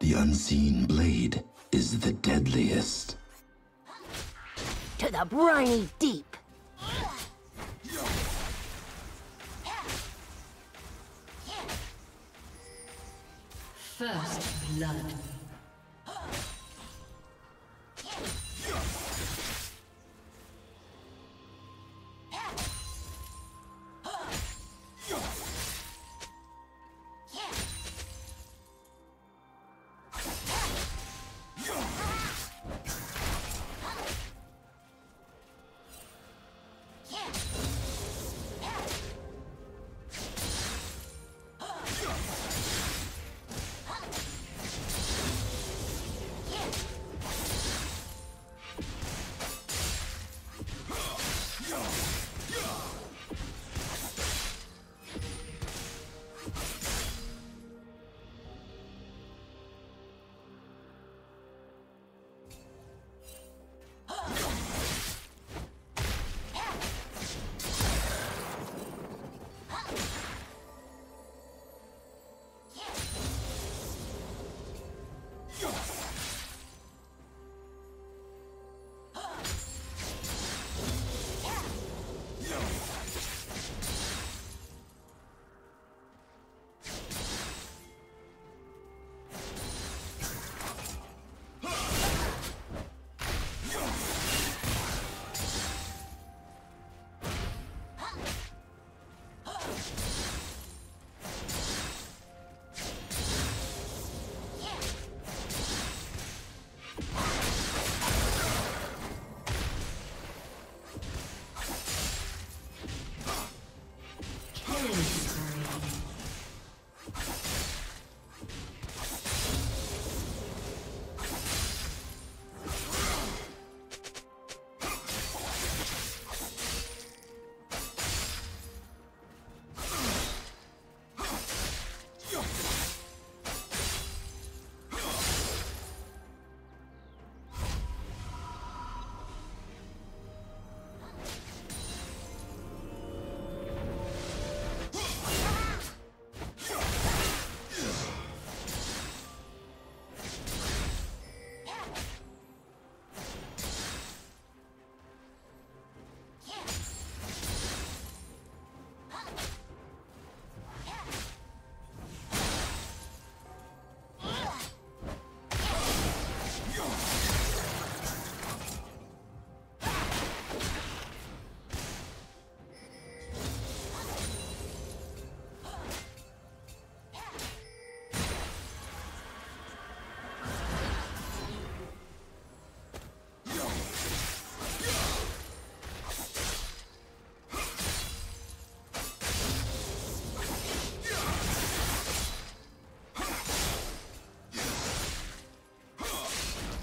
The unseen blade is the deadliest. To the briny deep. First blood.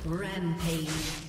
Rampage.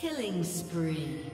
Killing spree.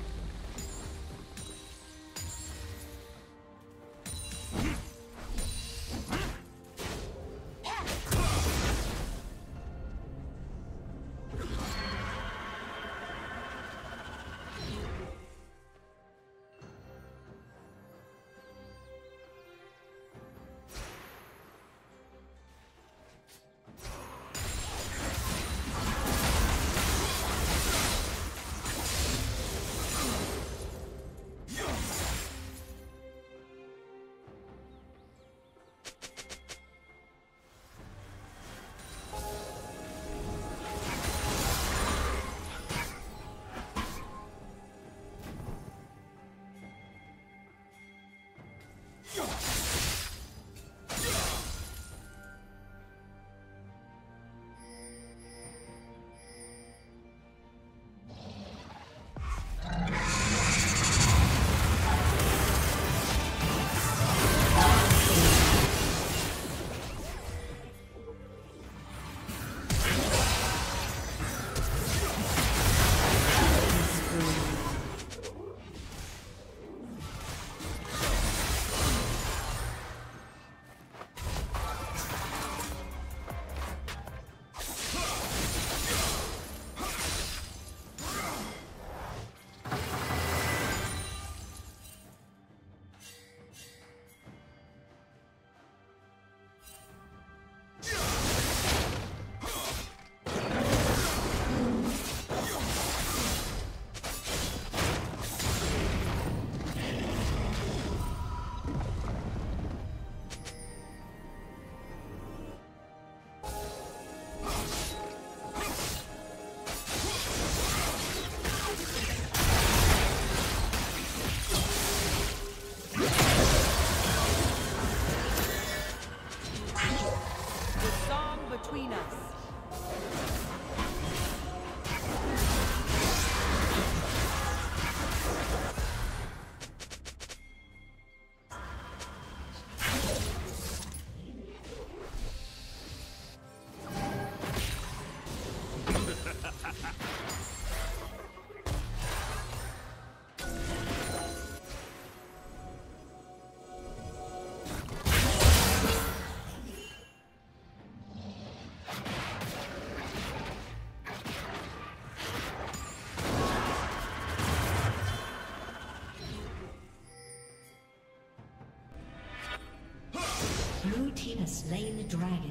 Slain the dragon.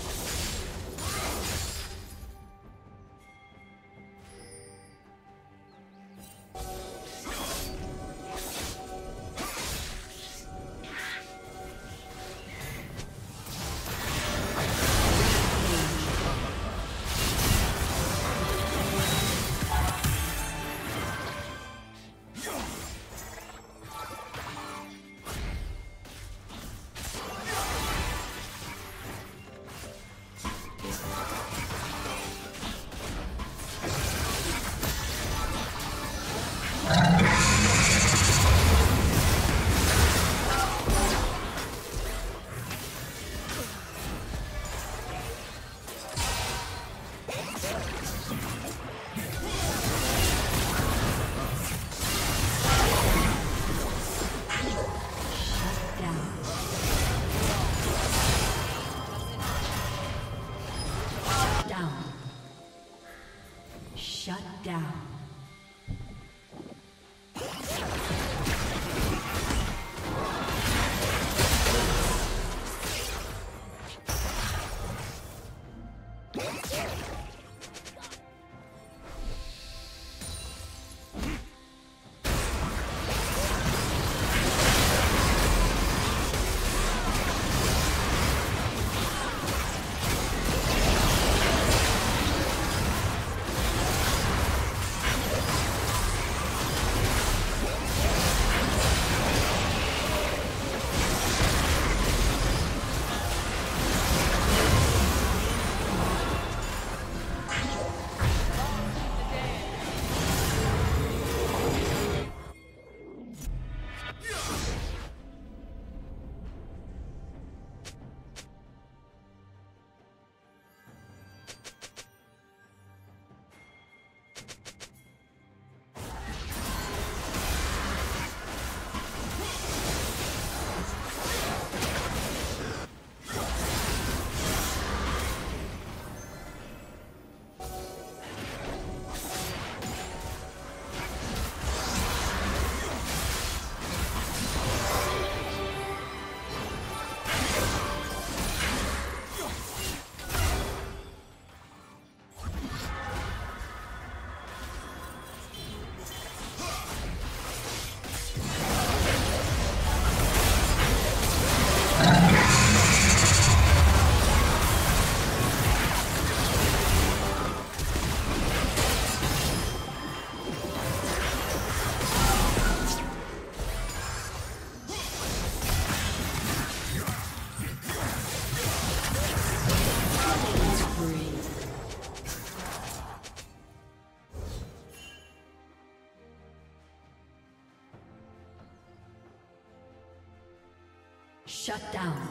Shut down.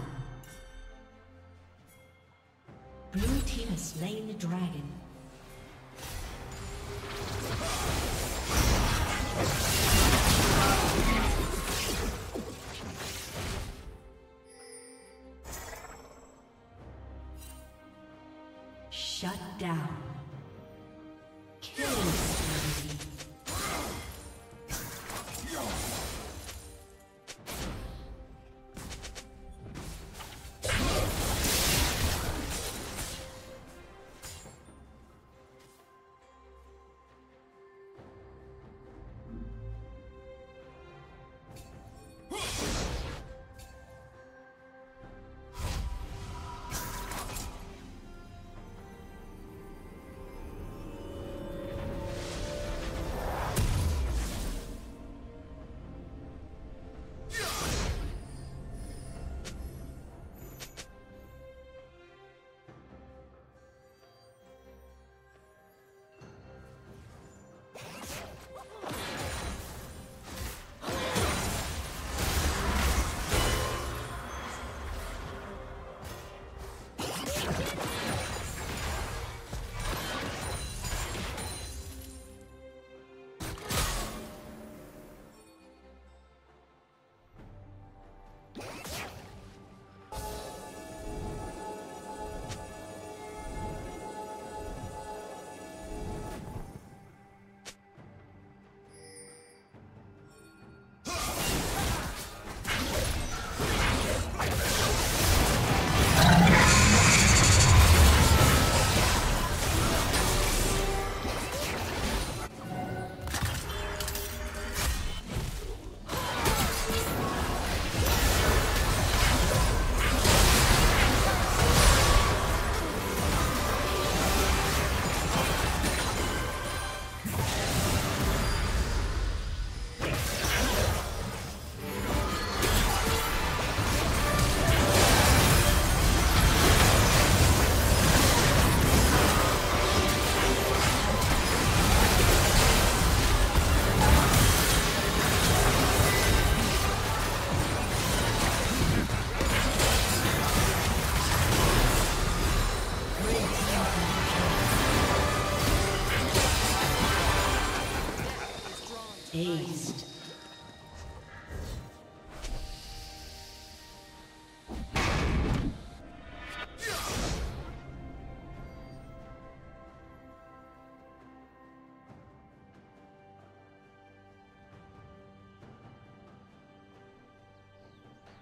Blue team has slain the dragon. Shut down. Killing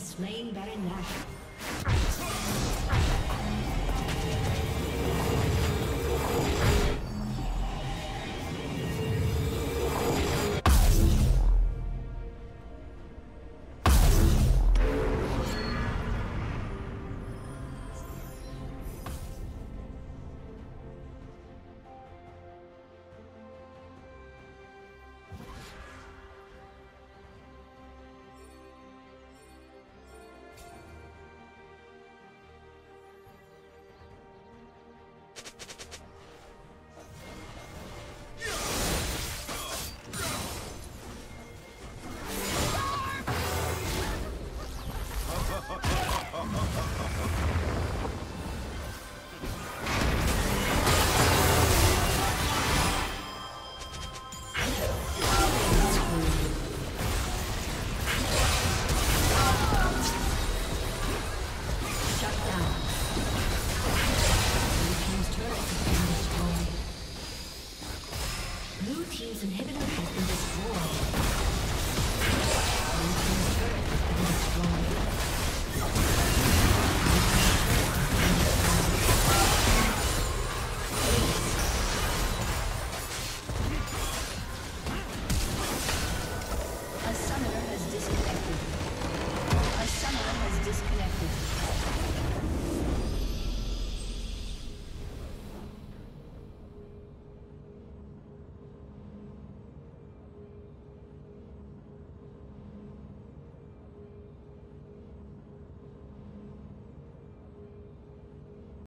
Slain Baron Nashor.